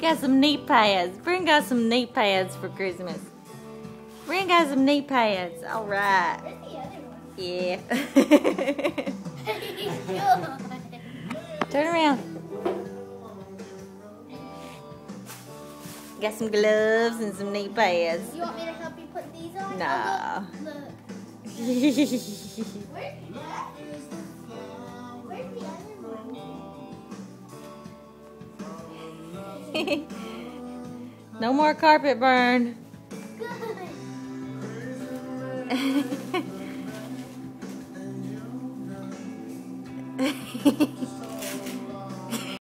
Got some knee pads. Brennen got some knee pads for Christmas. Brennen got some knee pads. All right. Where's the other one? Yeah. Turn around. Got some gloves and some knee pads. you want me to help you put these on? No. Oh, look, look. No more carpet burn. Good.